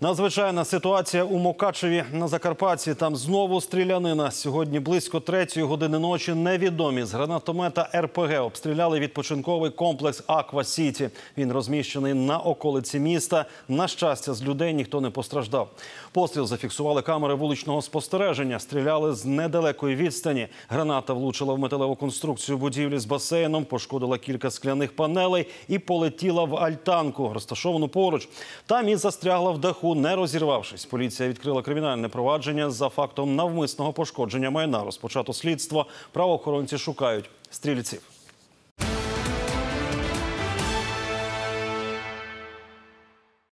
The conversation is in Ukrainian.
Надзвичайна ситуація у Мокачеві на Закарпатті. Там знову стрілянина. Сьогодні близько третьої години ночі невідомі з гранатомета РПГ обстріляли відпочинковий комплекс Аква Сіті. Він розміщений на околиці міста. На щастя, з людей ніхто не постраждав. Постріл зафіксували камери вуличного спостереження. Стріляли з недалекої відстані. Граната влучила в металеву конструкцію будівлі з басейном, пошкодила кілька скляних панелей і полетіла в альтанку, розташовану поруч. Там і застрягла в даху, не розірвавшись. Поліція відкрила кримінальне провадження за фактом навмисного пошкодження майна. Розпочато слідство. Правоохоронці шукають стрільців.